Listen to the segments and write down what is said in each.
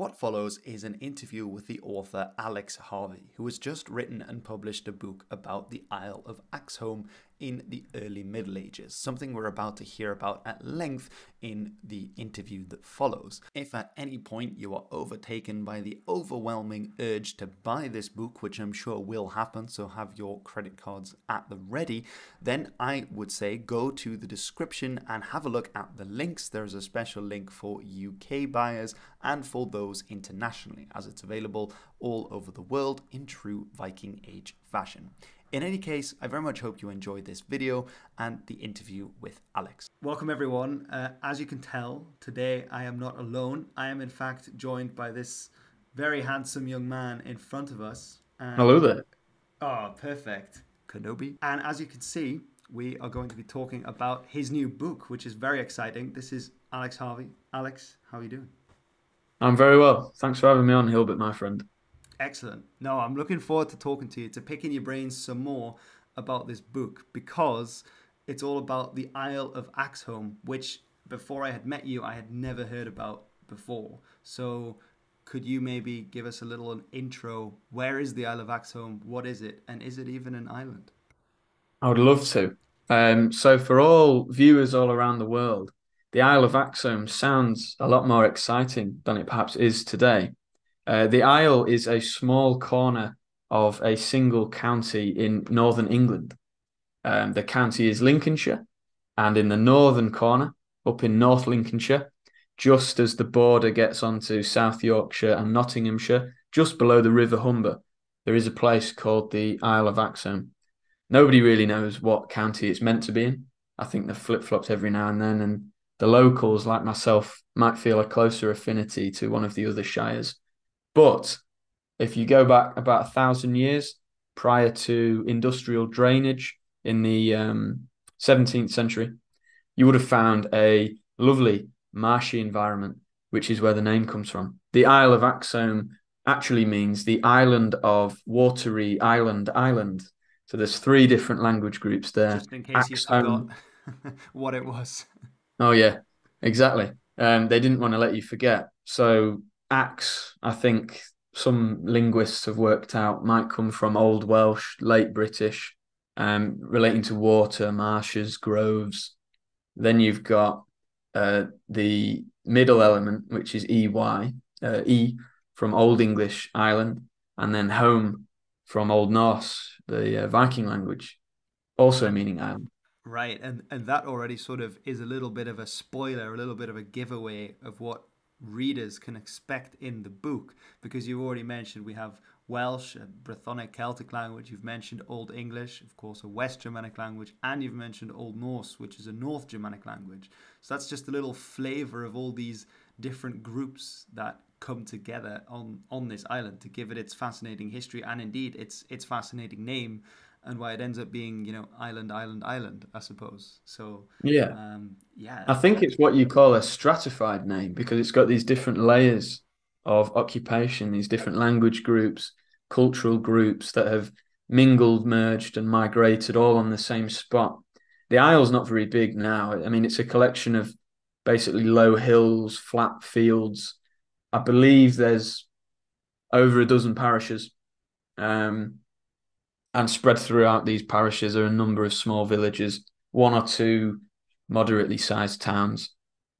What follows is an interview with the author Alex Harvey, who has just written and published a book about the Isle of Axholme in the early Middle Ages, something we're about to hear about at length in the interview that follows. If at any point you are overtaken by the overwhelming urge to buy this book, which I'm sure will happen, so have your credit cards at the ready, then I would say go to the description and have a look at the links. There's a special link for UK buyers and for those internationally, as it's available all over the world in true Viking Age fashion. In any case, I very much hope you enjoyed this video and the interview with Alex. Welcome, everyone. Uh, as you can tell, today I am not alone. I am, in fact, joined by this very handsome young man in front of us. And... Hello there. Oh, perfect. Kenobi. And as you can see, we are going to be talking about his new book, which is very exciting. This is Alex Harvey. Alex, how are you doing? I'm very well. Thanks for having me on, Hilbert, my friend. Excellent. No, I'm looking forward to talking to you, to picking your brains some more about this book because it's all about the Isle of Axholme, which before I had met you, I had never heard about before. So, could you maybe give us a little an intro? Where is the Isle of Axholme? What is it? And is it even an island? I would love to. Um, so, for all viewers all around the world, the Isle of Axholme sounds a lot more exciting than it perhaps is today. Uh, the Isle is a small corner of a single county in northern England. Um, the county is Lincolnshire, and in the northern corner, up in North Lincolnshire, just as the border gets onto South Yorkshire and Nottinghamshire, just below the River Humber, there is a place called the Isle of Axholme. Nobody really knows what county it's meant to be in. I think they've flip flopped every now and then, and the locals, like myself, might feel a closer affinity to one of the other shires. But if you go back about a thousand years prior to industrial drainage in the um, 17th century, you would have found a lovely marshy environment, which is where the name comes from. The Isle of Axholme actually means the island of watery island island. So there's three different language groups there. Just in case Axholme. you forgot what it was. Oh yeah, exactly. Um, they didn't want to let you forget. So axe, I think some linguists have worked out, might come from Old Welsh, Late British, um, relating to water, marshes, groves. Then you've got uh, the middle element, which is EY, uh, E from Old English island, and then home from Old Norse, the uh, Viking language, also meaning island. Right, and and that already sort of is a little bit of a spoiler, a little bit of a giveaway of what readers can expect in the book because you've already mentioned we have Welsh, a Brythonic Celtic language, you've mentioned Old English, of course, a West Germanic language, and you've mentioned Old Norse, which is a North Germanic language. So that's just a little flavor of all these different groups that come together on, on this island to give it its fascinating history and indeed its its fascinating name and why it ends up being you know island island island i suppose. So yeah. um, yeah i think it's what you call a stratified name because it's got these different layers of occupation these different language groups cultural groups that have mingled merged and migrated all on the same spot. The isle's not very big now. I mean it's a collection of basically low hills flat fields. I believe there's over a dozen parishes. Um, and spread throughout these parishes are a number of small villages, one or two moderately sized towns.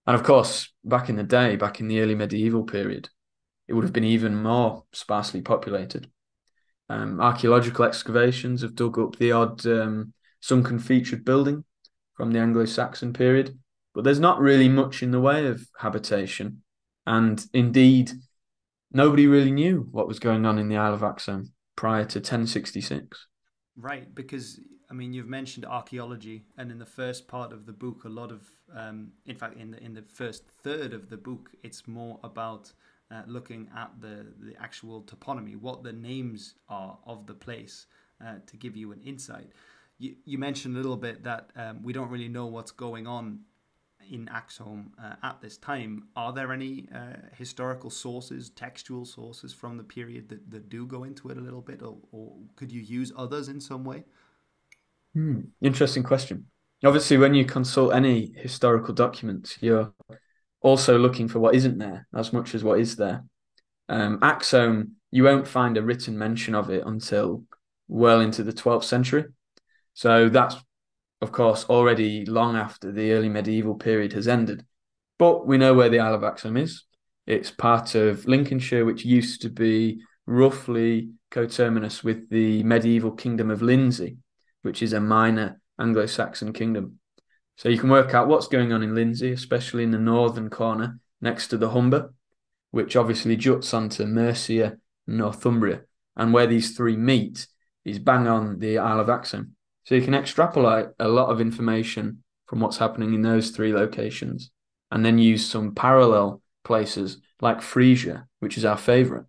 And of course, back in the day, back in the early medieval period, it would have been even more sparsely populated. Um, archaeological excavations have dug up the odd um, sunken featured building from the Anglo Saxon period, but there's not really much in the way of habitation. And indeed, nobody really knew what was going on in the Isle of Axholme prior to 1066. Right, because I mean you've mentioned archaeology, and in the first part of the book, a lot of, um, in fact, in the in the first third of the book, it's more about uh, looking at the the actual toponymy, what the names are of the place, uh, to give you an insight. You, you mentioned a little bit that um, we don't really know what's going on in Axholme uh, at this time. Are there any uh, historical sources, textual sources from the period that, that do go into it a little bit, or, or could you use others in some way? Hmm. Interesting question. Obviously, when you consult any historical documents, you're also looking for what isn't there as much as what is there. Um, Axholme, you won't find a written mention of it until well into the 12th century. So that's, of course, already long after the early medieval period has ended. But we know where the Isle of Axholme is. It's part of Lincolnshire, which used to be roughly coterminous with the medieval kingdom of Lindsey, which is a minor Anglo Saxon kingdom. So you can work out what's going on in Lindsey, especially in the northern corner next to the Humber, which obviously juts onto Mercia and Northumbria. And where these three meet is bang on the Isle of Axholme. So you can extrapolate a lot of information from what's happening in those three locations and then use some parallel places like Frisia, which is our favourite,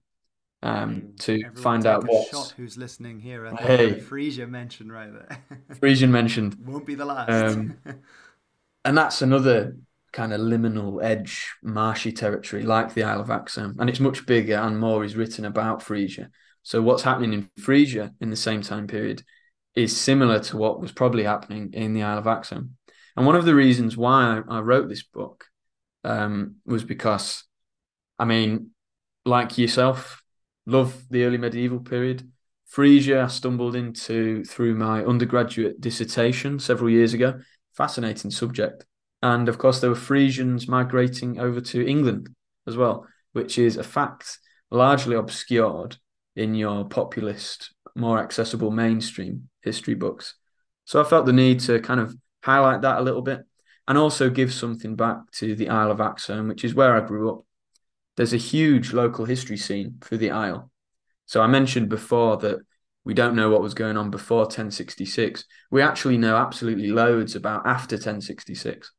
um, to Everyone find out what. who's listening here. I Hey. Frisia mentioned right there. Frisian mentioned, Won't be the last. Um, and that's another kind of liminal edge, marshy territory like the Isle of Axholme, and it's much bigger and more is written about Frisia. So what's happening in Frisia in the same time period is similar to what was probably happening in the Isle of Axholme. And one of the reasons why I, I wrote this book um, was because, I mean, like yourself, love the early medieval period. Frisia, I stumbled into through my undergraduate dissertation several years ago. Fascinating subject. And of course, there were Frisians migrating over to England as well, which is a fact largely obscured in your populist, more accessible mainstream history books. So I felt the need to kind of highlight that a little bit and also give something back to the Isle of Axholme, which is where I grew up. There's a huge local history scene for the Isle. So I mentioned before that we don't know what was going on before 1066. We actually know absolutely loads about after 1066.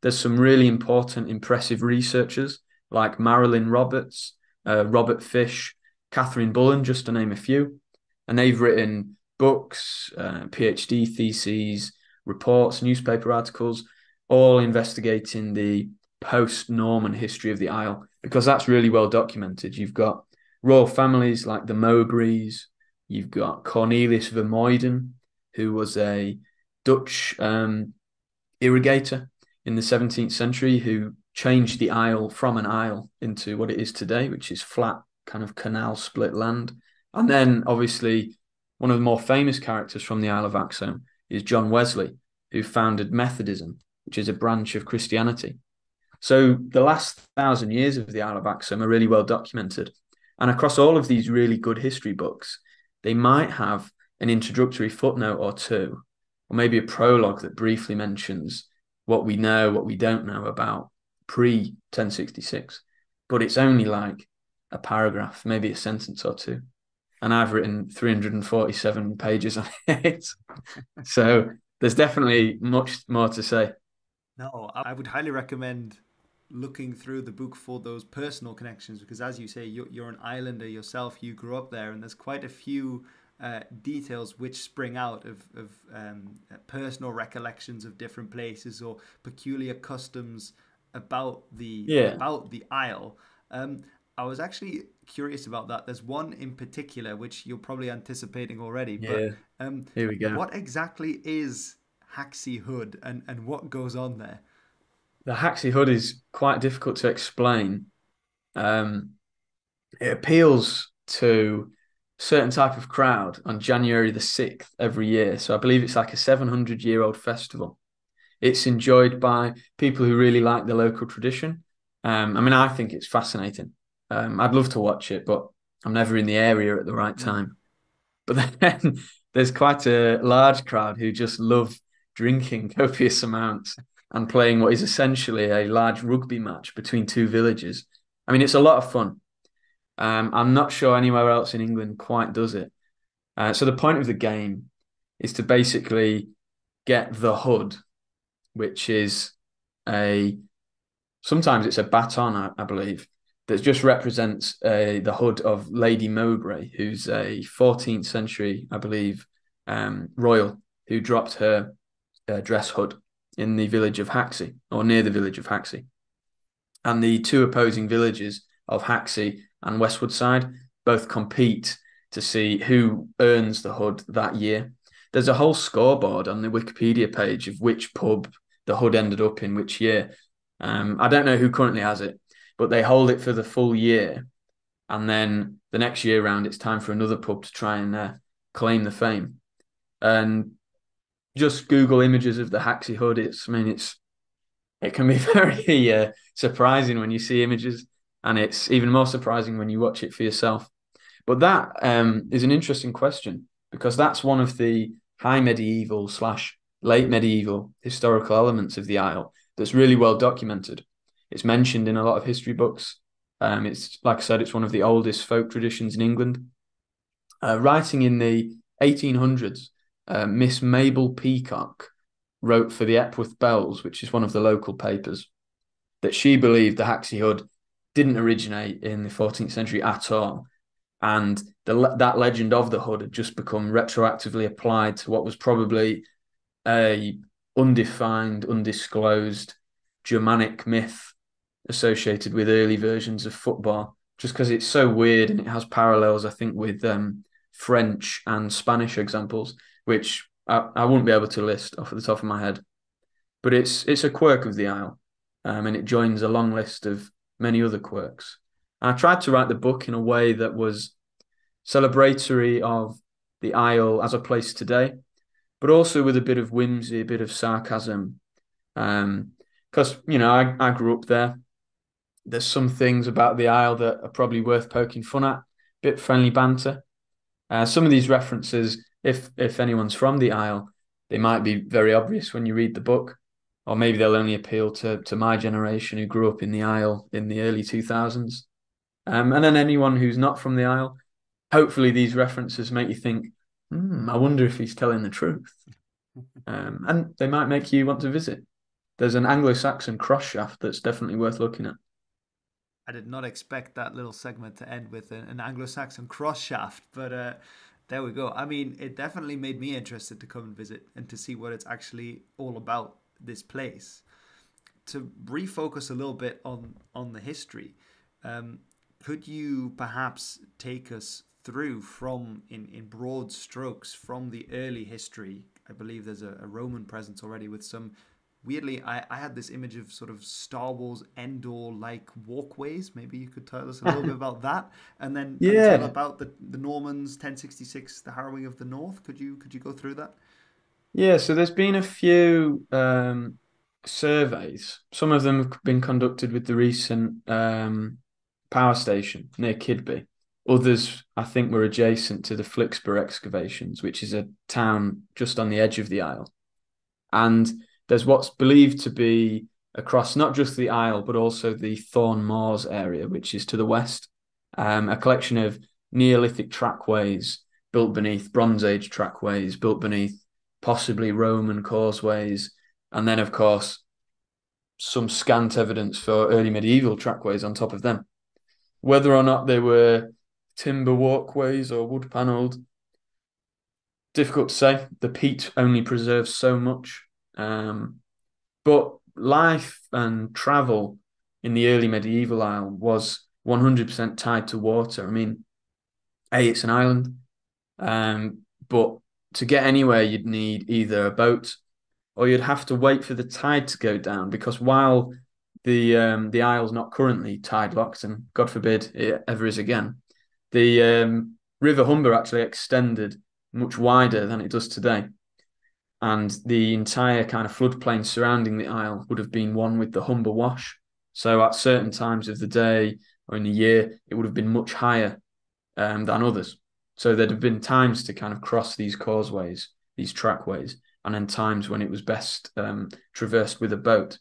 There's some really important, impressive researchers like Marilyn Roberts, uh, Robert Fish, Catherine Bullen, just to name a few. And they've written books, uh, PhD theses, reports, newspaper articles, all investigating the post Norman history of the Isle, because that's really well documented. You've got royal families like the Mowbrays, you've got Cornelius Vermuyden, who was a Dutch um, irrigator in the 17th century who changed the Isle from an isle into what it is today, which is flat, kind of canal split land. And then, obviously, one of the more famous characters from the Isle of Axholme is John Wesley, who founded Methodism, which is a branch of Christianity. So the last thousand years of the Isle of Axholme are really well documented. And across all of these really good history books, they might have an introductory footnote or two, or maybe a prologue that briefly mentions what we know, what we don't know about pre 1066. But it's only like a paragraph, maybe a sentence or two. And I've written 347 pages on it. so there's definitely much more to say. No, I would highly recommend looking through the book for those personal connections because, as you say, you're, you're an islander yourself. You grew up there, and there's quite a few uh, details which spring out of, of um, personal recollections of different places or peculiar customs about the Yeah. about the Isle. Um, I was actually curious about that. There's one in particular which you're probably anticipating already. Yeah. But um, Here we go. what exactly is Haxey Hood and, and what goes on there? The Haxey Hood is quite difficult to explain. Um, it appeals to a certain type of crowd on January the 6th every year. So I believe it's like a 700 year old festival. It's enjoyed by people who really like the local tradition. Um, I mean, I think it's fascinating. Um, I'd love to watch it, but I'm never in the area at the right time. But then there's quite a large crowd who just love drinking copious amounts and playing what is essentially a large rugby match between two villages. I mean, it's a lot of fun. Um, I'm not sure anywhere else in England quite does it. Uh, so the point of the game is to basically get the hood, which is a sometimes it's a baton, I, I believe, that just represents uh, the hood of Lady Mowbray, who's a 14th century, I believe, um, royal who dropped her uh, dress hood in the village of Haxey or near the village of Haxey. And the two opposing villages of Haxey and Westwood Side both compete to see who earns the hood that year. There's a whole scoreboard on the Wikipedia page of which pub the hood ended up in which year. Um, I don't know who currently has it, but they hold it for the full year. and then the next year round, it's time for another pub to try and uh, claim the fame. And just Google images of the Haxey Hood. It's, I mean, it's it can be very uh, surprising when you see images, and it's even more surprising when you watch it for yourself. But that um, is an interesting question because that's one of the high medieval slash late medieval historical elements of the Isle that's really well documented. It's mentioned in a lot of history books. Um, it's like I said, it's one of the oldest folk traditions in England. Uh, writing in the 1800s, uh, Miss Mabel Peacock wrote for the Epworth Bells, which is one of the local papers, that she believed the Haxey Hood didn't originate in the 14th century at all. And the, that legend of the hood had just become retroactively applied to what was probably a undefined, undisclosed Germanic myth associated with early versions of football, just because it's so weird and it has parallels, I think, with um, French and Spanish examples, which I, I wouldn't be able to list off the top of my head. But it's it's a quirk of the Isle, um, and it joins a long list of many other quirks. I tried to write the book in a way that was celebratory of the Isle as a place today, but also with a bit of whimsy, a bit of sarcasm. Because, um, you know, I, I grew up there. There's some things about the Isle that are probably worth poking fun at, bit friendly banter. Uh, some of these references, if if anyone's from the Isle, they might be very obvious when you read the book, or maybe they'll only appeal to to my generation who grew up in the Isle in the early 2000s. Um, and then anyone who's not from the Isle, hopefully these references make you think, hmm, I wonder if he's telling the truth. Um, and they might make you want to visit. There's an Anglo Saxon cross shaft that's definitely worth looking at. I did not expect that little segment to end with an, Anglo Saxon cross shaft, but uh, there we go. I mean, it definitely made me interested to come and visit and to see what it's actually all about, this place. To refocus a little bit on, on the history, um, could you perhaps take us through from, in, in broad strokes, from the early history? I believe there's a, a Roman presence already with some weirdly, I, I had this image of sort of Star Wars Endor like walkways. Maybe you could tell us a little bit about that, and then yeah. tell about the the Normans, 1066, the harrowing of the North. Could you could you go through that? Yeah, so there's been a few um, surveys. Some of them have been conducted with the recent um, power station near Keadby. Others, I think, were adjacent to the Flixborough excavations, which is a town just on the edge of the Isle. And there's what's believed to be across not just the Isle, but also the Thorne Moors area, which is to the west, um, a collection of Neolithic trackways built beneath Bronze Age trackways, built beneath possibly Roman causeways, and then, of course, some scant evidence for early medieval trackways on top of them. Whether or not they were timber walkways or wood panelled, difficult to say. The peat only preserves so much. Um, but life and travel in the early medieval Isle was 100% tied to water. I mean, A, it's an island, um, but to get anywhere, you'd need either a boat or you'd have to wait for the tide to go down because while the um, the Isle's not currently tide locked, and God forbid it ever is again, the um, River Humber actually extended much wider than it does today. And the entire kind of floodplain surrounding the Isle would have been one with the Humber Wash. So at certain times of the day or in the year, it would have been much higher um, than others. So there'd have been times to kind of cross these causeways, these trackways, and then times when it was best um, traversed with a boat.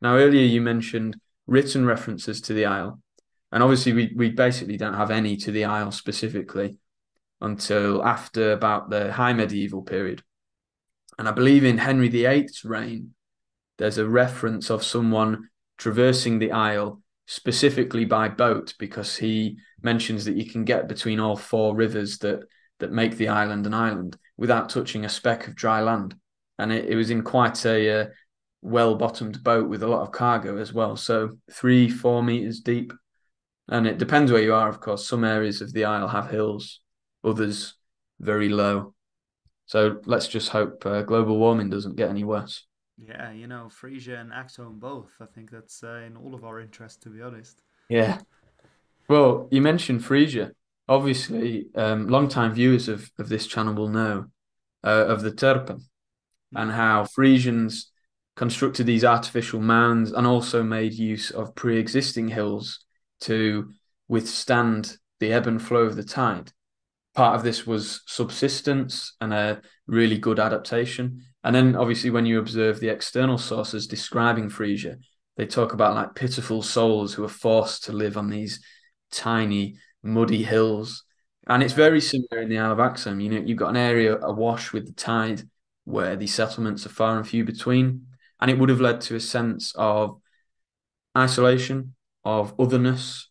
Now, earlier you mentioned written references to the Isle. And obviously, we, we basically don't have any to the Isle specifically until after about the high medieval period. And I believe in Henry VIII's reign, there's a reference of someone traversing the Isle specifically by boat because he mentions that you can get between all four rivers that that make the island an island without touching a speck of dry land. And it, it was in quite a uh, well bottomed boat with a lot of cargo as well. So three, four meters deep. And it depends where you are, of course. Some areas of the Isle have hills, others very low. So let's just hope uh, global warming doesn't get any worse. Yeah, you know, Frisia and Axholme both. I think that's uh, in all of our interest, to be honest. Yeah. Well, you mentioned Frisia. Obviously, um, long-time viewers of, of this channel will know uh, of the Terpen and how Frisians constructed these artificial mounds and also made use of pre-existing hills to withstand the ebb and flow of the tide. Part of this was subsistence and a really good adaptation. And then obviously when you observe the external sources describing Frisia, they talk about like pitiful souls who are forced to live on these tiny, muddy hills. And it's very similar in the Isle of Axholme. You know, you've got an area awash with the tide where the settlements are far and few between. And it would have led to a sense of isolation, of otherness,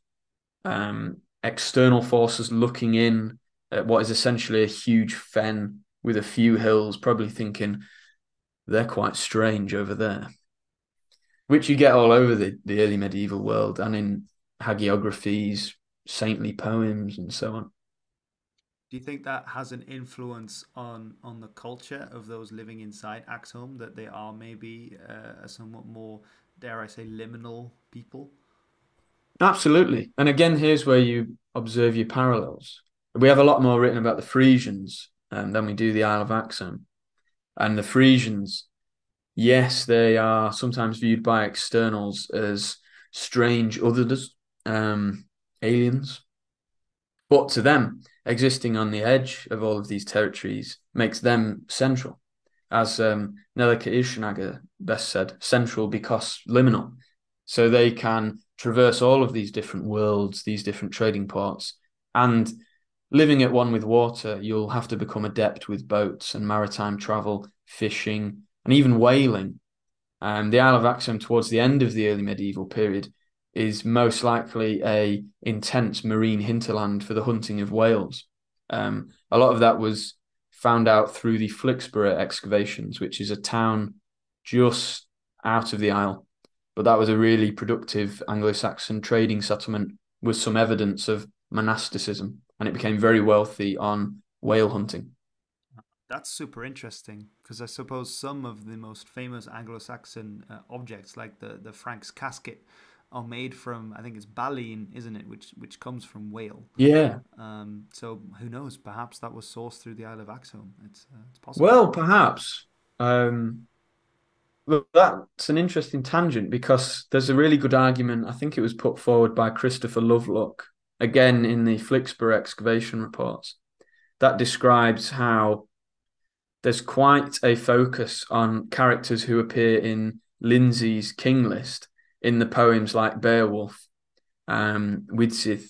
um, external forces looking in at what is essentially a huge fen with a few hills, probably thinking they're quite strange over there, which you get all over the, the early medieval world and in hagiographies, saintly poems, and so on. Do you think that has an influence on on the culture of those living inside Axholme that they are maybe uh, a somewhat more, dare I say, liminal people? Absolutely. And again, here's where you observe your parallels. We have a lot more written about the Frisians um, than we do the Isle of Axholme. And the Frisians, yes, they are sometimes viewed by externals as strange others, um, aliens. But to them, existing on the edge of all of these territories makes them central. As um, IJssennagger best said, central because liminal. So they can traverse all of these different worlds, these different trading ports. And living at one with water, you'll have to become adept with boats and maritime travel, fishing, and even whaling. Um, the Isle of Axholme, towards the end of the early medieval period, is most likely a intense marine hinterland for the hunting of whales. Um, a lot of that was found out through the Flixborough excavations, which is a town just out of the Isle but that was a really productive Anglo-Saxon trading settlement with some evidence of monasticism, and it became very wealthy on whale hunting. That's super interesting because I suppose some of the most famous Anglo-Saxon uh, objects, like the the Franks casket, are made from I think it's baleen, isn't it? Which which comes from whale. Yeah. Um. So who knows? Perhaps that was sourced through the Isle of Axholme. It's uh, it's possible. Well, perhaps. Um. Look, that's an interesting tangent because there's a really good argument. I think it was put forward by Christopher Loveluck, again in the Flixborough excavation reports, that describes how there's quite a focus on characters who appear in Lindsey's King List in the poems like Beowulf, um, Widsith,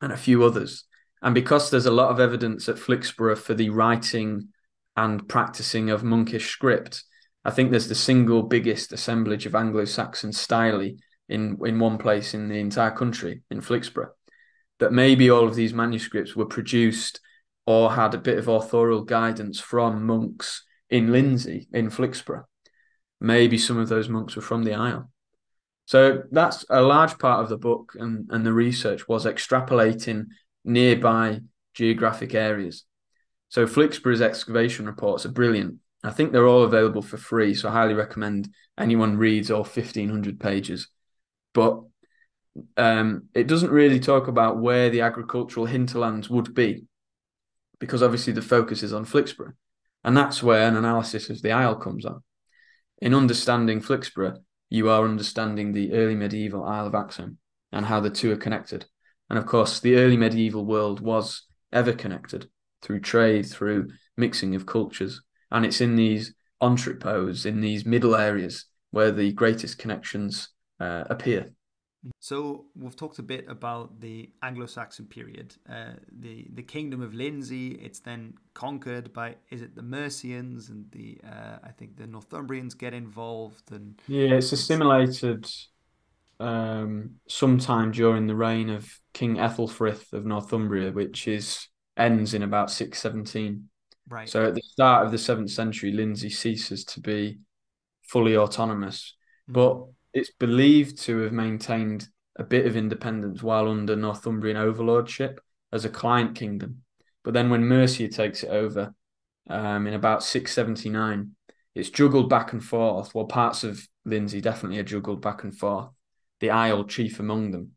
and a few others. And because there's a lot of evidence at Flixborough for the writing and practicing of monkish script, I think there's the single biggest assemblage of Anglo-Saxon style in in one place in the entire country in Flixborough. That maybe all of these manuscripts were produced or had a bit of authorial guidance from monks in Lindsey in Flixborough. Maybe some of those monks were from the Isle. So that's a large part of the book and, and the research was extrapolating nearby geographic areas. So Flixborough's excavation reports are brilliant I think they're all available for free, so I highly recommend anyone reads all fifteen hundred pages. But um, it doesn't really talk about where the agricultural hinterlands would be, because obviously the focus is on Flixborough, and that's where an analysis of the Isle comes on. In understanding Flixborough, you are understanding the early medieval Isle of Axholme and how the two are connected. And of course, the early medieval world was ever connected through trade, through mixing of cultures and it's in these entrepôts, in these middle areas, where the greatest connections uh, appear. So we've talked a bit about the Anglo-Saxon period, uh, the the kingdom of Lindsey. It's then conquered by is it the Mercians and the uh, I think the Northumbrians get involved and yeah, it's assimilated um, sometime during the reign of King Ethelfrith of Northumbria, which is ends in about six seventeen. Right. So at the start of the seventh century, Lindsey ceases to be fully autonomous, mm. but it's believed to have maintained a bit of independence while under Northumbrian overlordship as a client kingdom. But then when Mercia takes it over um, in about 679, it's juggled back and forth. Well, parts of Lindsey definitely are juggled back and forth. The Isle chief among them.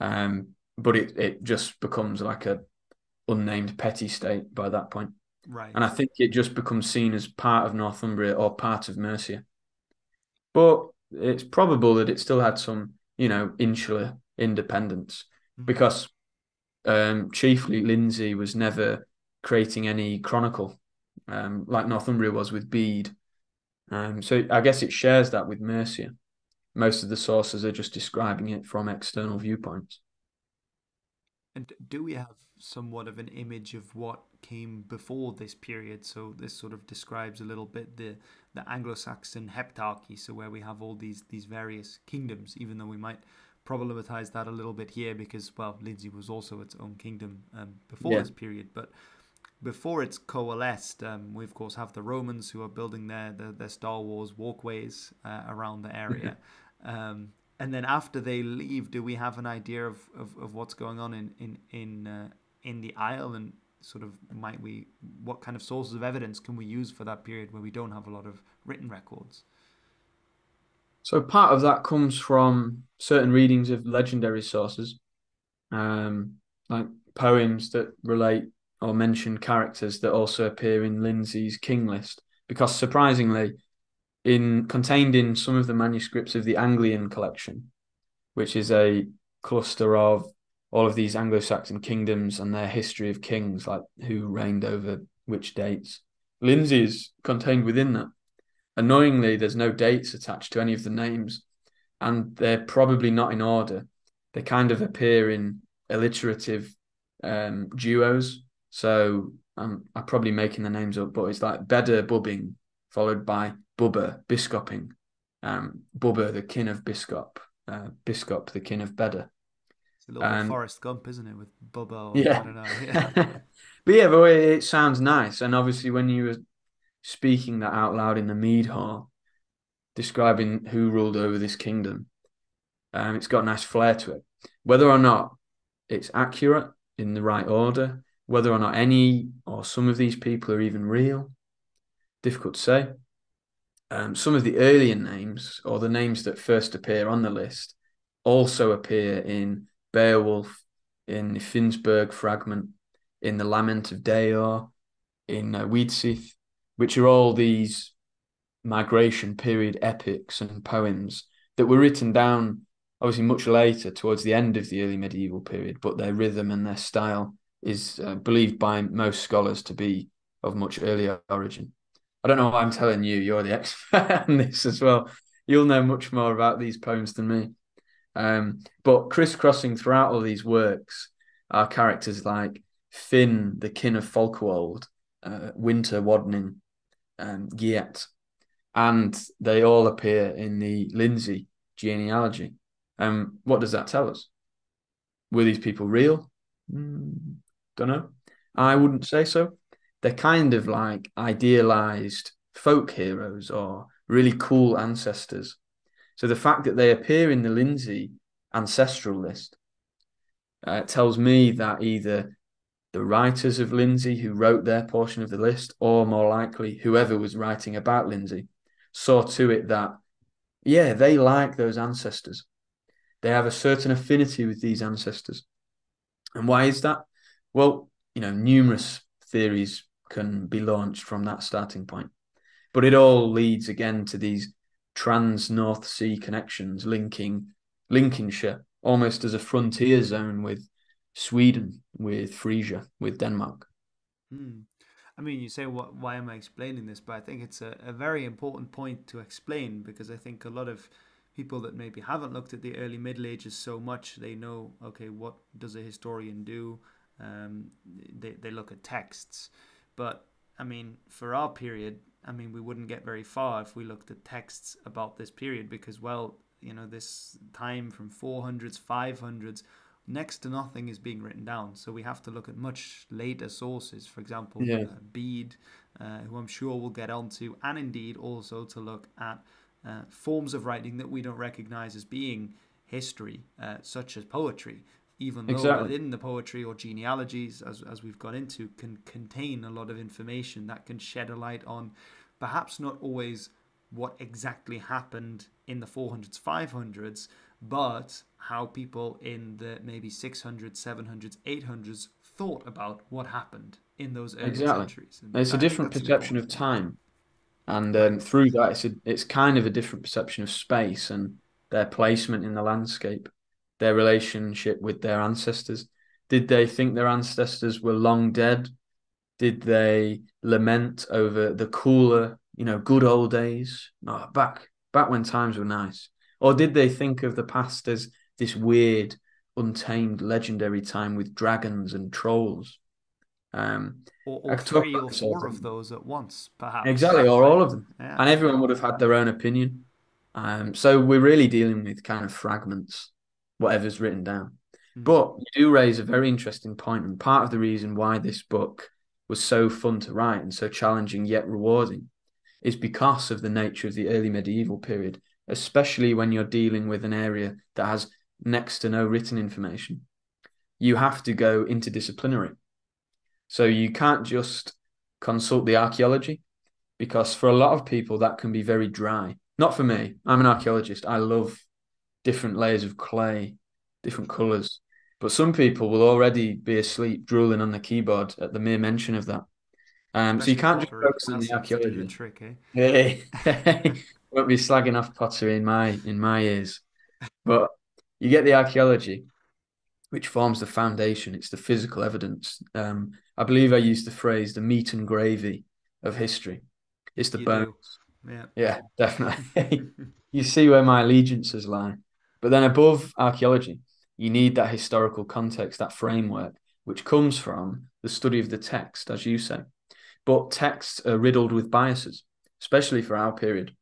Um, but it it just becomes like a unnamed petty state by that point. Right. And I think it just becomes seen as part of Northumbria or part of Mercia. But it's probable that it still had some, you know, insular independence mm-hmm. because um, chiefly Lindsey was never creating any chronicle um, like Northumbria was with Bede. Um, so I guess it shares that with Mercia. Most of the sources are just describing it from external viewpoints. And do we have somewhat of an image of what came before this period? So this sort of describes a little bit the the Anglo-Saxon heptarchy, so where we have all these these various kingdoms, even though we might problematize that a little bit here because well, Lindsey was also its own kingdom um, before yeah. this period, but before it's coalesced, um, we of course have the Romans who are building their their, their Star Wars walkways uh, around the area. um, and then after they leave, do we have an idea of, of, of what's going on in in in uh, in the Isle and sort of might we what kind of sources of evidence can we use for that period where we don't have a lot of written records? So part of that comes from certain readings of legendary sources, um, like poems that relate or mention characters that also appear in Lindsey's king list. Because surprisingly, in contained in some of the manuscripts of the Anglian collection, which is a cluster of all of these Anglo-Saxon kingdoms and their history of kings, like who reigned over which dates. Lindsey is contained within that. Annoyingly, there's no dates attached to any of the names, and they're probably not in order. They kind of appear in alliterative um, duos. So I'm, I'm probably making the names up, but it's like Beda Bubbing, followed by Bubba Biscoping, um, Bubba the kin of Biscop, uh, Biscop the kin of Beda. It's a little um, bit Forrest Gump, isn't it, with Bubba? Or, yeah. I don't know. Yeah. but yeah, but it sounds nice, and obviously when you were speaking that out loud in the mead hall, describing who ruled over this kingdom, um, it's got a nice flair to it. Whether or not it's accurate in the right order, whether or not any or some of these people are even real, difficult to say. Um, some of the earlier names or the names that first appear on the list also appear in Beowulf, in the Finnsburg fragment, in the Lament of Deor, in uh, which are all these migration period epics and poems that were written down obviously much later towards the end of the early medieval period, but their rhythm and their style is uh, believed by most scholars to be of much earlier origin. I don't know why I'm telling you, you're the expert on this as well. You'll know much more about these poems than me. Um, but crisscrossing throughout all these works are characters like Finn, the kin of Folkwold, uh, Winta Wodening, um, Giet, and they all appear in the Lindsey genealogy. Um, what does that tell us? Were these people real? Mm, don't know. I wouldn't say so. They're kind of like idealized folk heroes or really cool ancestors. So the fact that they appear in the Lindsey ancestral list uh, tells me that either the writers of Lindsey who wrote their portion of the list, or more likely whoever was writing about Lindsey, saw to it that, yeah, they like those ancestors. They have a certain affinity with these ancestors. And why is that? Well, you know, numerous theories can be launched from that starting point. But it all leads again to these trans North Sea connections linking Lincolnshire almost as a frontier zone with Sweden, with Frisia, with Denmark. Hmm. I mean, you say, what, why am I explaining this? But I think it's a, a very important point to explain because I think a lot of people that maybe haven't looked at the early Middle Ages so much, they know, okay, what does a historian do? Um, they, they look at texts. But I mean, for our period, I mean, we wouldn't get very far if we looked at texts about this period because, well, you know, this time from 400s, 500s, next to nothing is being written down. So we have to look at much later sources, for example, yeah. uh, Bede, uh, who I'm sure we'll get onto, and indeed also to look at uh, forms of writing that we don't recognize as being history, uh, such as poetry even though exactly. within the poetry or genealogies, as, as we've gone into, can contain a lot of information that can shed a light on perhaps not always what exactly happened in the 400s, 500s, but how people in the maybe 600s, 700s, 800s thought about what happened in those early exactly. centuries. And It's a different perception of time, and um, through that, it's a, it's kind of a different perception of space and their placement in the landscape, their relationship with their ancestors. Did they think their ancestors were long dead? Did they lament over the cooler, you know, good old days? No, back back when times were nice. Or did they think of the past as this weird, untamed, legendary time with dragons and trolls? Um, Or, or three or all four the of those at once, perhaps. Exactly, or all of them. Yeah. And everyone would have had their own opinion. Um, so we're really dealing with kind of fragments, whatever's written down. Mm. But you do raise a very interesting point, and part of the reason why this book was so fun to write and so challenging yet rewarding is because of the nature of the early medieval period, especially when you're dealing with an area that has next to no written information. You have to go interdisciplinary. So you can't just consult the archaeology because for a lot of people that can be very dry. Not for me. I'm an archaeologist. I love different layers of clay, different colors. But some people will already be asleep, drooling on the keyboard at the mere mention of that. Um, so you can't just pottery. focus on the seems to do the archaeology. trick, eh? Hey, won't be slagging off pottery in my in my ears, but you get the archaeology, which forms the foundation. It's the physical evidence. Um, I believe I used the phrase "the meat and gravy of history." It's the You bone. do. Yeah. Yeah, definitely. you see where my allegiances lie. But then above archaeology, you need that historical context, that framework, which comes from the study of the text, as you say. But texts are riddled with biases, especially for our period.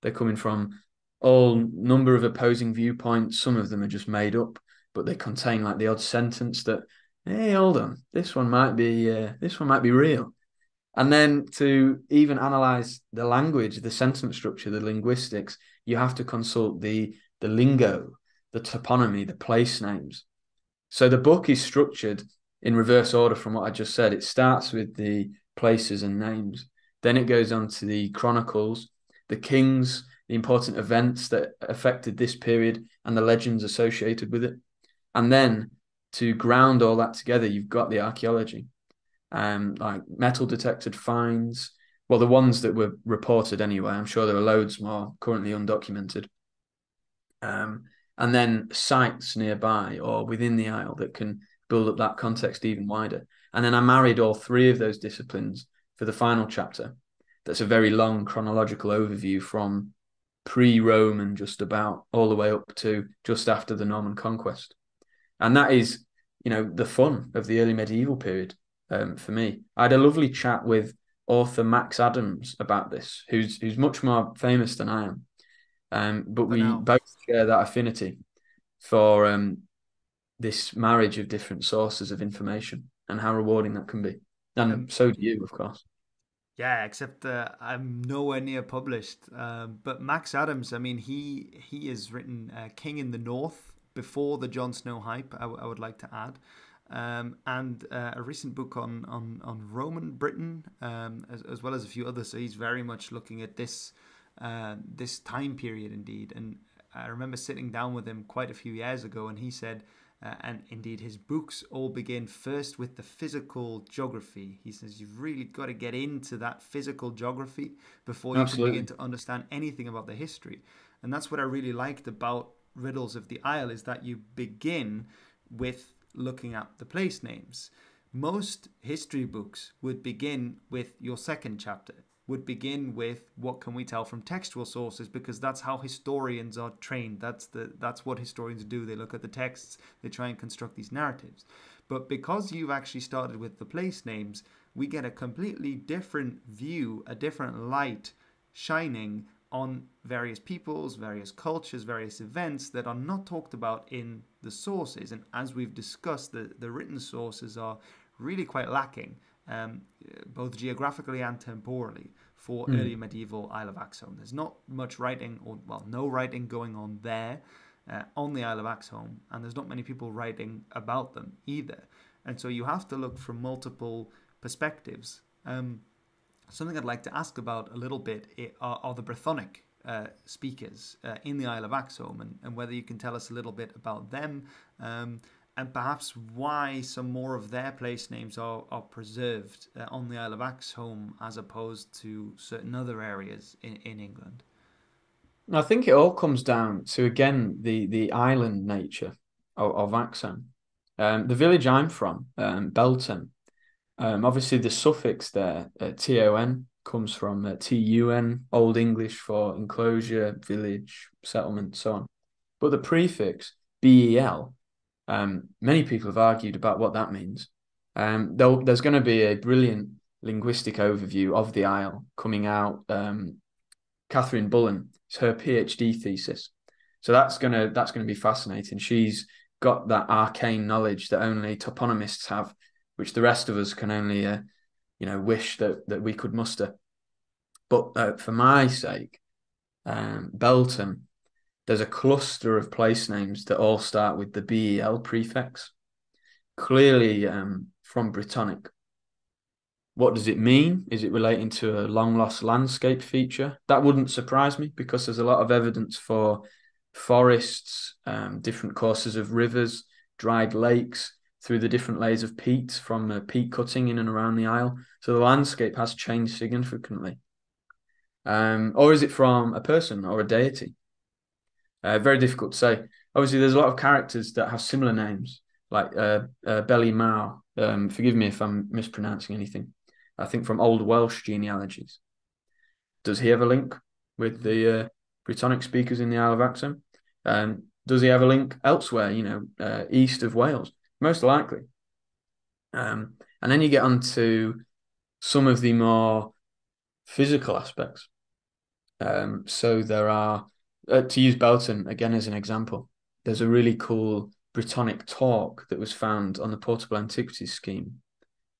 They're coming from all number of opposing viewpoints. Some of them are just made up, but they contain like the odd sentence that, hey, hold on, this one might be uh, this one might be real. And then to even analyze the language, the sentence structure, the linguistics, you have to consult the the lingo, the toponymy, the place names. So the book is structured in reverse order from what I just said. It starts with the places and names, then it goes on to the chronicles, the kings, the important events that affected this period, and the legends associated with it. And then to ground all that together, you've got the archaeology um, like metal detected finds. Well, the ones that were reported anyway. I'm sure there are loads more currently undocumented. Um, and then sites nearby or within the Isle that can build up that context even wider. And then I married all three of those disciplines for the final chapter. That's a very long chronological overview from pre-Roman, just about all the way up to just after the Norman conquest. And that is, you know, the fun of the early medieval period um, for me. I had a lovely chat with author Max Adams about this, who's who's much more famous than I am. Um, but we now. both share that affinity for um, this marriage of different sources of information and how rewarding that can be. And Um, so do you, of course. Yeah, except uh, I'm nowhere near published. Um, but Max Adams, I mean, he he has written uh, King in the North before the Jon Snow hype. I, w- I would like to add, um, and uh, a recent book on on, on Roman Britain, um, as, as well as a few others. So he's very much looking at this uh, this time period indeed. And I remember sitting down with him quite a few years ago, and he said. Uh, and indeed, his books all begin first with the physical geography. He says you've really got to get into that physical geography before you Absolutely. can begin to understand anything about the history. And that's what I really liked about Riddles of the Isle is that you begin with looking at the place names. Most history books would begin with your second chapter, would begin with what can we tell from textual sources because that's how historians are trained. That's the that's what historians do. They look at the texts, they try and construct these narratives. But because you've actually started with the place names, we get a completely different view, a different light shining on various peoples, various cultures, various events that are not talked about in the sources. And as we've discussed, the, the written sources are really quite lacking, um, both geographically and temporally, for Mm. early medieval Isle of Axholme. There's not much writing, or well, no writing going on there uh, on the Isle of Axholme, and there's not many people writing about them either. And so you have to look from multiple perspectives. Um, something I'd like to ask about a little bit are, are the Brythonic uh, speakers uh, in the Isle of Axholme and, and, whether you can tell us a little bit about them um, and perhaps why some more of their place names are, are preserved uh, on the Isle of Axholme as opposed to certain other areas in, in England. I think it all comes down to again the the island nature of, of Axholme. Um, the village I'm from, um, Belton, um, obviously the suffix there, uh, ton, comes from uh, tun, Old English for enclosure, village, settlement, so on. But the prefix bel, um, many people have argued about what that means. Um, there's going to be a brilliant linguistic overview of the Isle coming out. Um, Catherine Bullen, it's her PhD thesis, so that's gonna that's gonna be fascinating. She's got that arcane knowledge that only toponymists have, which the rest of us can only, uh, you know, wish that that we could muster. But uh, for my sake, um, Belton, there's a cluster of place names that all start with the BEL prefix, clearly um, from Brittonic. What does it mean? Is it relating to a long lost landscape feature? That wouldn't surprise me because there's a lot of evidence for forests, um, different courses of rivers, dried lakes through the different layers of peat from uh, peat cutting in and around the Isle. So the landscape has changed significantly. Um, or is it from a person or a deity? Uh, very difficult to say. Obviously, there's a lot of characters that have similar names, like uh, uh, Beli Mawr. Um, forgive me if I'm mispronouncing anything. I think from Old Welsh genealogies. Does he have a link with the uh, Brittonic speakers in the Isle of Axholme? Um, does he have a link elsewhere, you know, uh, east of Wales? Most likely. Um, and then you get onto some of the more physical aspects. Um, so there are, uh, to use Belton again as an example, there's a really cool Brittonic torc that was found on the Portable Antiquities Scheme.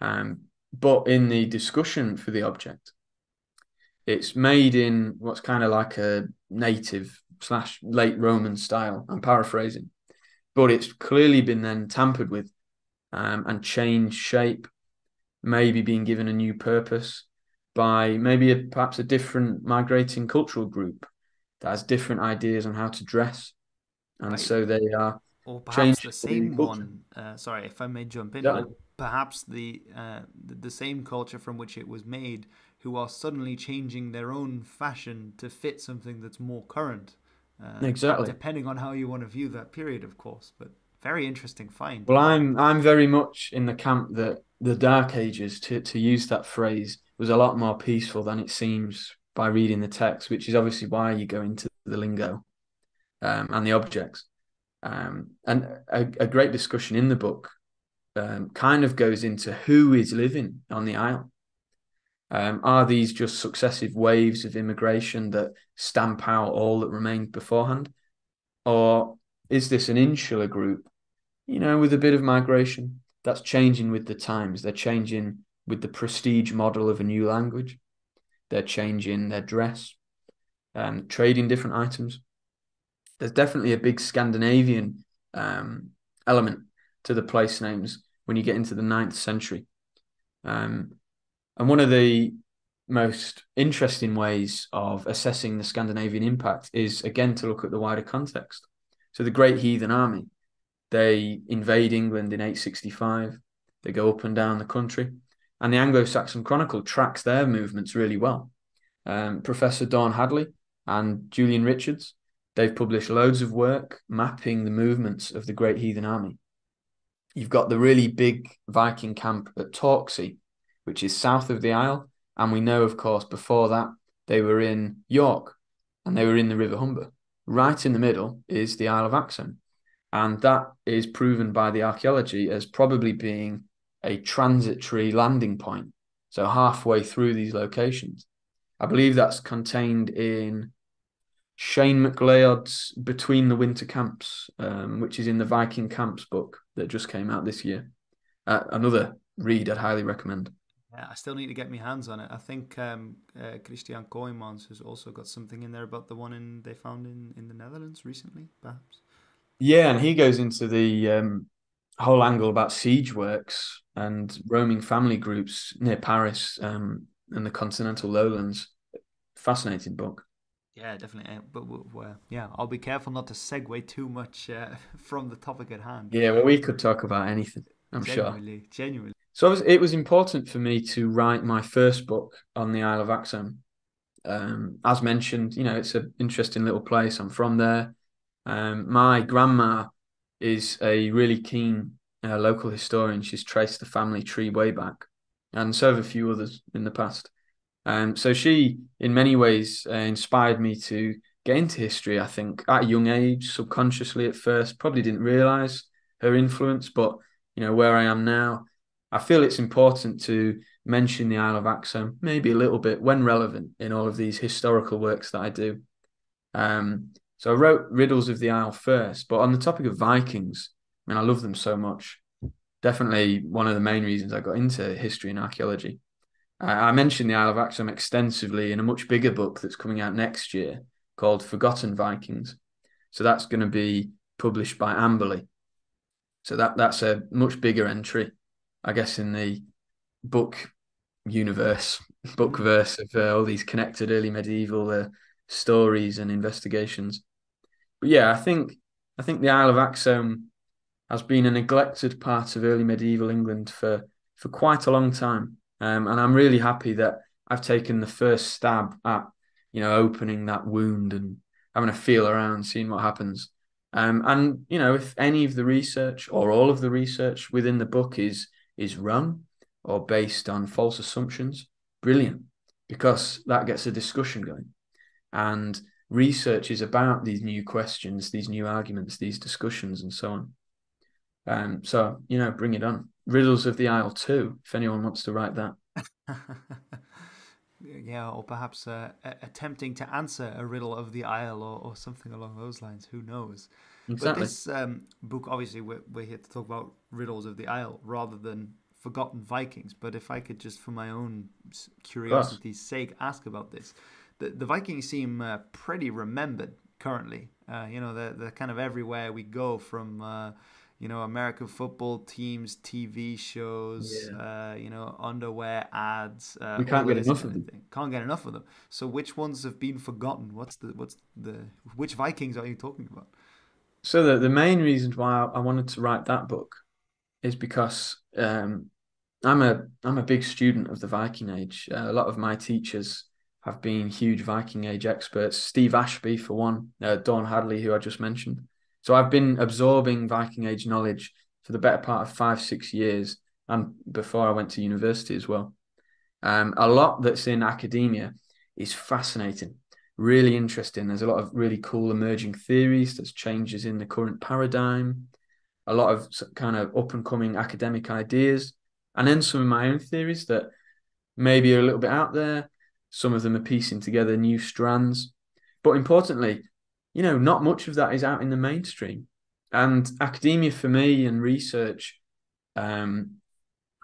Um, but in the discussion for the object, it's made in what's kind of like a native slash late Roman style. I'm paraphrasing, but it's clearly been then tampered with um, and changed shape, maybe being given a new purpose by maybe a, perhaps a different migrating cultural group that has different ideas on how to dress, and right. so they are. Or perhaps the same one. Uh, sorry, if I may jump in. Yeah. Perhaps the, uh, the same culture from which it was made who are suddenly changing their own fashion to fit something that's more current. Uh, exactly. Depending on how you want to view that period, of course. But very interesting find. Well, I'm I'm very much in the camp that the Dark Ages, to to use that phrase, was a lot more peaceful than it seems by reading the text, which is obviously why you go into the lingo um, and the objects. Um, and a, a, great discussion in the book um, kind of goes into who is living on the isle. Um, are these just successive waves of immigration that stamp out all that remained beforehand? Or is this an insular group, you know, with a bit of migration that's changing with the times? They're changing with the prestige model of a new language. They're changing their dress, um, trading different items. There's definitely a big Scandinavian um, element to the place names when you get into the ninth century. Um, and one of the most interesting ways of assessing the Scandinavian impact is again to look at the wider context. So the Great Heathen Army, they invade England in 865. They go up and down the country, and the Anglo-Saxon Chronicle tracks their movements really well. Um, Professor Dawn Hadley and Julian Richards, they've published loads of work mapping the movements of the Great Heathen Army. You've got the really big Viking camp at Torksey, which is south of the Isle. And we know, of course, before that, they were in York and they were in the River Humber. Right in the middle is the Isle of Axholme. And that is proven by the archaeology as probably being a transitory landing point. So halfway through these locations. I believe that's contained in Shane McLeod's Between the Winter Camps, um, which is in the Viking Camps book that just came out this year. Uh, another read I'd highly recommend. Yeah, I still need to get my hands on it. I think um, uh, Christian Cooijmans has also got something in there about the one in they found in, in the Netherlands recently, perhaps. Yeah, and he goes into the um, whole angle about siege works and roaming family groups near Paris um, and the continental lowlands. Fascinating book. Yeah, definitely. But well, yeah, I'll be careful not to segue too much uh, from the topic at hand. Yeah, well, we could talk about anything. I'm genuinely, sure. Genuinely. So it was, it was, important for me to write my first book on the Isle of Axholme. Um, as mentioned, you know, it's an interesting little place. I'm from there. Um, my grandma is a really keen uh, local historian. She's traced the family tree way back, and so have a few others in the past. Um, so she, in many ways, uh, inspired me to get into history. I think at a young age, subconsciously at first, probably didn't realize her influence, but you know where I am now, I feel it's important to mention the Isle of Axholme, maybe a little bit when relevant in all of these historical works that I do. Um, so I wrote Riddles of the Isle first, but on the topic of Vikings, Mean, I love them so much. Definitely one of the main reasons I got into history and archaeology. I mentioned the Isle of Axholme extensively in a much bigger book that's coming out next year called Forgotten Vikings. So that's going to be published by Amberley. So that that's a much bigger entry, I guess, in the book universe, book verse of uh, all these connected early medieval uh, stories and investigations. But yeah, I think I think the Isle of Axholme has been a neglected part of early medieval England for for quite a long time. Um, and I'm really happy that I've taken the first stab at, you know, opening that wound and having a feel around, seeing what happens. Um, and you know, if any of the research or all of the research within the book is is wrong or based on false assumptions, brilliant, because that gets a discussion going. And research is about these new questions, these new arguments, these discussions, and so on. Um, so you know, bring it on. Riddles of the Isle 2, if anyone wants to write that. yeah, or perhaps uh, attempting to answer a riddle of the Isle or, or something along those lines. Who knows? Exactly. But this um, book, obviously, we're, we're here to talk about riddles of the Isle rather than forgotten Vikings. But if I could just, for my own curiosity's sake, ask about this, the, the Vikings seem uh, pretty remembered currently. Uh, you know, they're, they're kind of everywhere we go from uh, you know American football teams, TV shows, yeah. uh, you know underwear ads. Uh, we can't get enough of them. Thing. Can't get enough of them. So which ones have been forgotten? What's the what's the which Vikings are you talking about? So the the main reason why I wanted to write that book is because um, I'm a I'm a big student of the Viking Age. Uh, a lot of my teachers have been huge Viking Age experts. Steve Ashby, for one, uh, Dawn Hadley, who I just mentioned. So I've been absorbing Viking Age knowledge for the better part of five, six years, and before I went to university as well. Um, a lot that's in academia is fascinating, really interesting. There's a lot of really cool emerging theories. There's changes in the current paradigm, a lot of kind of up and coming academic ideas, and then some of my own theories that maybe are a little bit out there. Some of them are piecing together new strands. But importantly, you know, not much of that is out in the mainstream. And academia for me and research, um,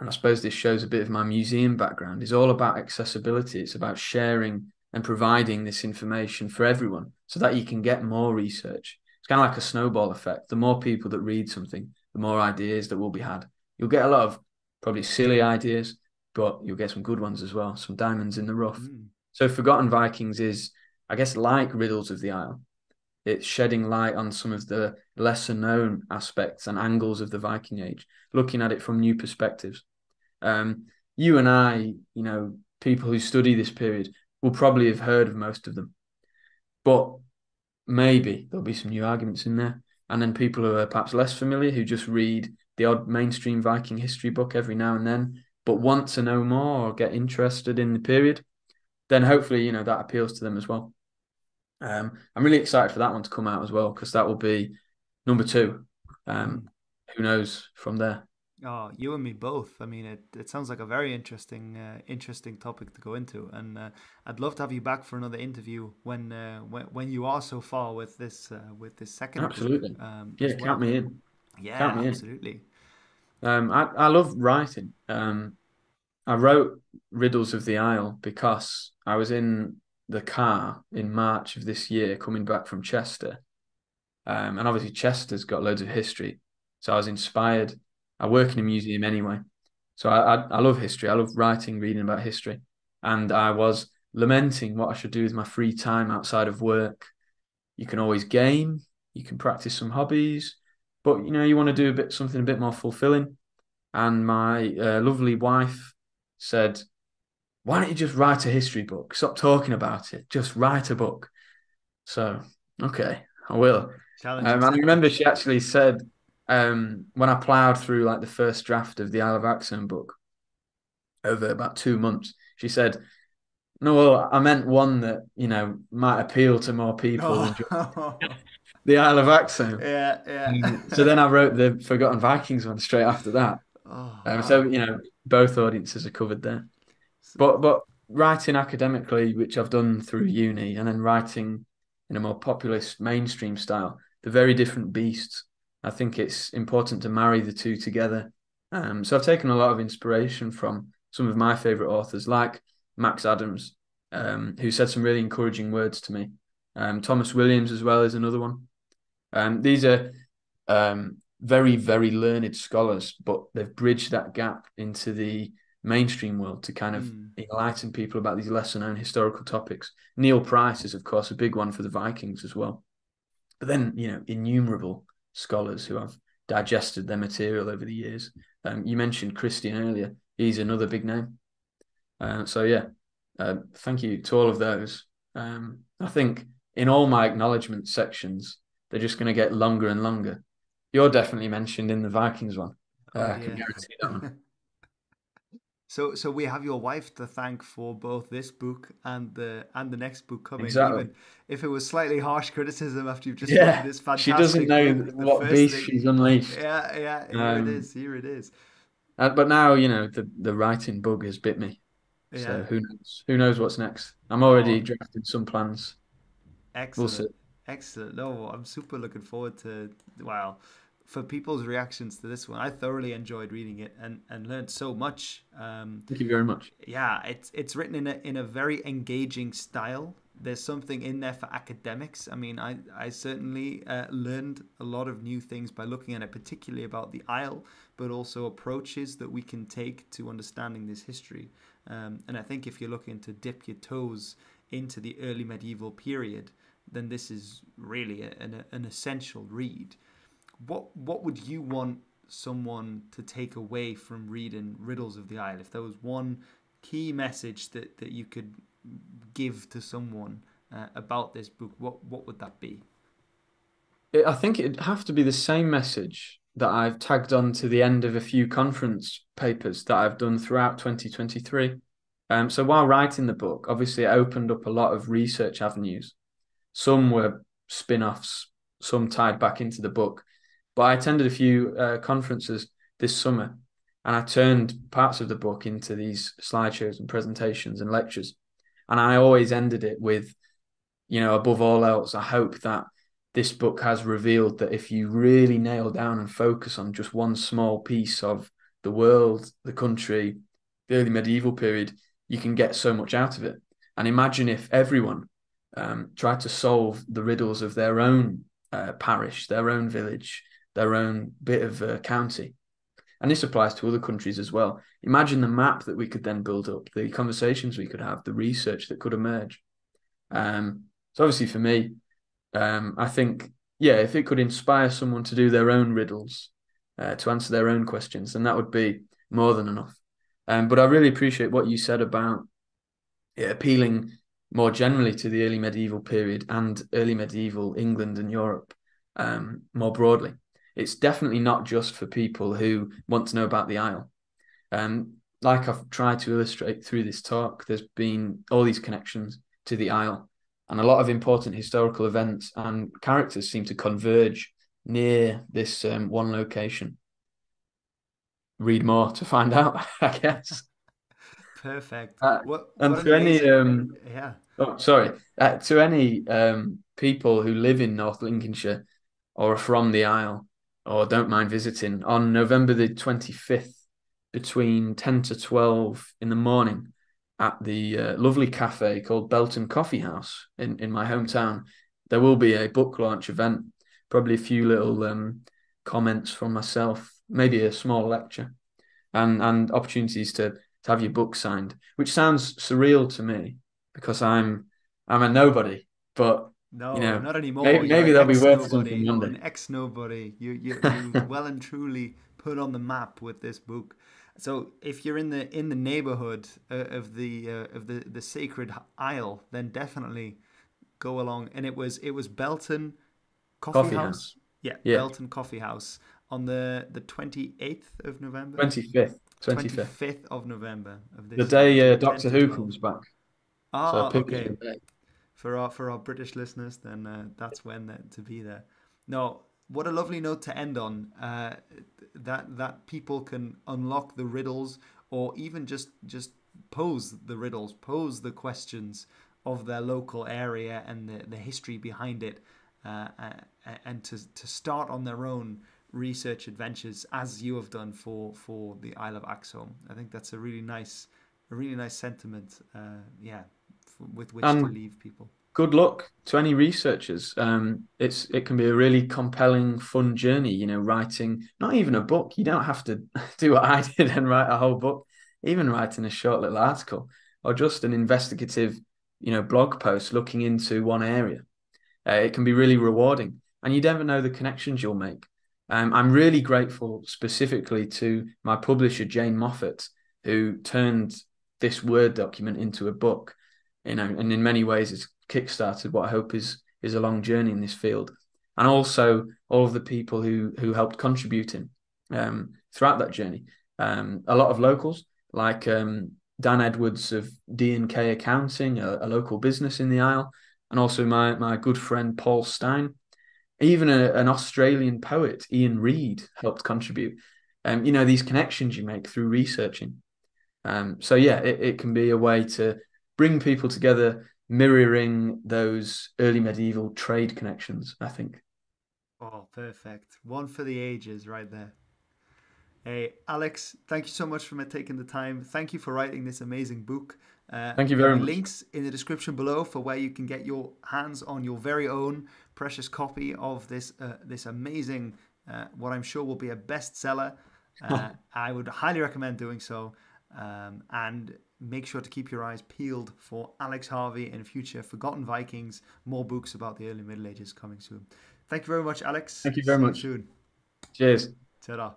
and I suppose this shows a bit of my museum background, is all about accessibility. It's about sharing and providing this information for everyone so that you can get more research. It's kind of like a snowball effect. The more people that read something, the more ideas that will be had. You'll get a lot of probably silly ideas, but you'll get some good ones as well, some diamonds in the rough. Mm. So, Forgotten Vikings is, I guess, like Riddles of the Isle it's shedding light on some of the lesser known aspects and angles of the Viking Age, looking at it from new perspectives. Um, you and I, you know, people who study this period will probably have heard of most of them, but maybe there'll be some new arguments in there. And then people who are perhaps less familiar, who just read the odd mainstream Viking history book every now and then, but want to know more or get interested in the period, then hopefully, you know, that appeals to them as well. Um, I'm really excited for that one to come out as well because that will be number two. Um, who knows from there? Oh, you and me both. I mean, it, it sounds like a very interesting uh, interesting topic to go into, and uh, I'd love to have you back for another interview when uh, when when you are so far with this uh, with this second. Absolutely. Um, yeah, well. count me in. Yeah, count me absolutely. In. Um, I I love writing. Um, I wrote Riddles of the Isle because I was in the car in March of this year coming back from Chester. Um, and obviously, Chester's got loads of history. So I was inspired. I work in a museum anyway. So I, I, I love history. I love writing, reading about history. And I was lamenting what I should do with my free time outside of work. You can always game, you can practice some hobbies, but you know you want to do a bit something a bit more fulfilling. And my uh, lovely wife said, "Why don't you just write a history book? Stop talking about it. Just write a book." So okay, I will. Um, I remember she actually said um, when I ploughed through like the first draft of the Isle of Axholme book over about two months, she said, "No, well, I meant one that you know might appeal to more people oh. the Isle of Axholme." Yeah, yeah. Um, so then I wrote the Forgotten Vikings one straight after that. Oh, um, so you know, both audiences are covered there. But but writing academically, which I've done through uni, and then writing in a more populist mainstream style, they're very different beasts. I think it's important to marry the two together. Um, so I've taken a lot of inspiration from some of my favorite authors, like Max Adams, um, who said some really encouraging words to me. Um, Thomas Williams, as well, is another one. Um, these are um, very, very learned scholars, but they've bridged that gap into the mainstream world to kind of mm. enlighten people about these lesser known historical topics. Neil Price is, of course, a big one for the Vikings as well. But then, you know, innumerable scholars who have digested their material over the years. Um, you mentioned Christian earlier; he's another big name. Uh, so yeah, uh, thank you to all of those. Um, I think in all my acknowledgement sections, they're just going to get longer and longer. You're definitely mentioned in the Vikings one. Uh, oh, I can guarantee that one. So, so we have your wife to thank for both this book and the and the next book coming. Exactly. Even if it was slightly harsh criticism after you've just yeah, this fantastic. She doesn't know book, what beast thing. she's unleashed. Yeah, yeah. Here um, it is. Here it is. Uh, but now you know the the writing bug has bit me. Yeah. So who knows? Who knows what's next? I'm already oh. drafting some plans. Excellent. We'll Excellent. No, I'm super looking forward to. Wow for people's reactions to this one. I thoroughly enjoyed reading it and, and learned so much. Um, Thank you very much. Yeah, it's it's written in a in a very engaging style. There's something in there for academics. I mean, I I certainly uh, learned a lot of new things by looking at it, particularly about the Isle, but also approaches that we can take to understanding this history. Um, and I think if you're looking to dip your toes into the early medieval period, then this is really a, an, an essential read what what would you want someone to take away from reading Riddles of the Isle? If there was one key message that, that you could give to someone uh, about this book, what what would that be? I think it'd have to be the same message that I've tagged on to the end of a few conference papers that I've done throughout 2023. Um, so while writing the book, obviously it opened up a lot of research avenues. Some were spin-offs, some tied back into the book. But I attended a few uh, conferences this summer and I turned parts of the book into these slideshows and presentations and lectures. And I always ended it with, you know, above all else, I hope that this book has revealed that if you really nail down and focus on just one small piece of the world, the country, the early medieval period, you can get so much out of it. And imagine if everyone um, tried to solve the riddles of their own uh, parish, their own village, their own bit of uh, county. And this applies to other countries as well. Imagine the map that we could then build up, the conversations we could have, the research that could emerge. Um, so obviously for me, um, I think, yeah, if it could inspire someone to do their own riddles, uh, to answer their own questions, then that would be more than enough. Um, but I really appreciate what you said about yeah, appealing more generally to the early medieval period and early medieval England and Europe um, more broadly it's definitely not just for people who want to know about the Isle. Um, like I've tried to illustrate through this talk, there's been all these connections to the Isle, and a lot of important historical events and characters seem to converge near this um, one location. Read more to find out, I guess. Perfect. Uh, what, and what to any, um, yeah. Oh, sorry. Uh, to any um, people who live in North Lincolnshire or are from the Isle, or don't mind visiting on November the 25th between 10 to 12 in the morning at the uh, lovely cafe called Belton Coffee House in, in my hometown. There will be a book launch event, probably a few little um, comments from myself, maybe a small lecture, and, and opportunities to, to have your book signed, which sounds surreal to me because I'm I'm a nobody. But no, you know, not anymore. Maybe, maybe they'll be worth something Monday. An ex nobody. You you you well and truly put on the map with this book. So if you're in the in the neighborhood uh, of the uh, of the the sacred isle, then definitely go along. And it was it was Belton Coffee, Coffee House. House. Yeah, yeah, Belton Coffee House on the the 28th of November. 25th. 25th. 25th of November of this. The day uh, Doctor Who comes back. Ah, so okay. For our for our British listeners, then uh, that's when that, to be there. No, what a lovely note to end on. Uh, that that people can unlock the riddles, or even just just pose the riddles, pose the questions of their local area and the, the history behind it, uh, uh and to to start on their own research adventures as you have done for for the Isle of Axholme. I think that's a really nice a really nice sentiment. Uh, yeah, with which to leave people good luck to any researchers. Um, it's it can be a really compelling, fun journey. You know, writing not even a book. You don't have to do what I did and write a whole book. Even writing a short little article or just an investigative, you know, blog post looking into one area. Uh, it can be really rewarding, and you never know the connections you'll make. Um, I'm really grateful specifically to my publisher Jane Moffat, who turned this Word document into a book. You know, and in many ways, it's kickstarted what I hope is is a long journey in this field, and also all of the people who who helped contributing um, throughout that journey. Um, a lot of locals like um, Dan Edwards of D and K Accounting, a, a, local business in the Isle, and also my my good friend Paul Stein. Even a, an Australian poet, Ian Reid, helped contribute. Um, you know these connections you make through researching. Um, so yeah, it, it can be a way to bring people together mirroring those early medieval trade connections, I think. Oh, perfect. One for the ages right there. Hey, Alex, thank you so much for taking the time. Thank you for writing this amazing book. Uh, thank you very much. Links in the description below for where you can get your hands on your very own precious copy of this uh, this amazing, uh, what I'm sure will be a bestseller. Uh, I would highly recommend doing so. Um, and make sure to keep your eyes peeled for Alex Harvey and future Forgotten Vikings. More books about the early Middle Ages coming soon. Thank you very much, Alex. Thank you very See much. You soon. Cheers. Ta-da.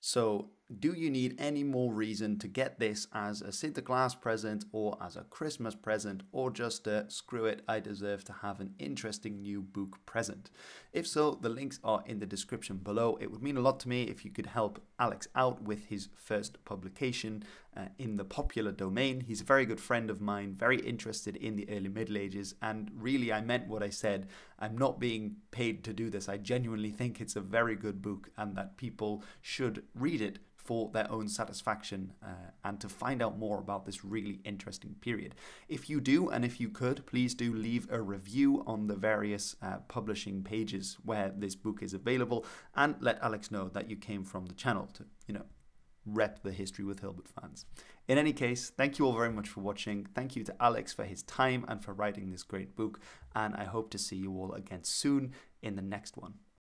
So, do you need any more reason to get this as a Sinterklaas present or as a Christmas present or just a screw it, I deserve to have an interesting new book present? If so, the links are in the description below. It would mean a lot to me if you could help Alex out with his first publication uh, in the popular domain. He's a very good friend of mine, very interested in the early Middle Ages, and really I meant what I said. I'm not being paid to do this. I genuinely think it's a very good book and that people should read it for their own satisfaction uh, and to find out more about this really interesting period. If you do, and if you could, please do leave a review on the various uh, publishing pages where this book is available and let Alex know that you came from the channel to, you know, rep the History with Hilbert fans. In any case, thank you all very much for watching. Thank you to Alex for his time and for writing this great book. And I hope to see you all again soon in the next one.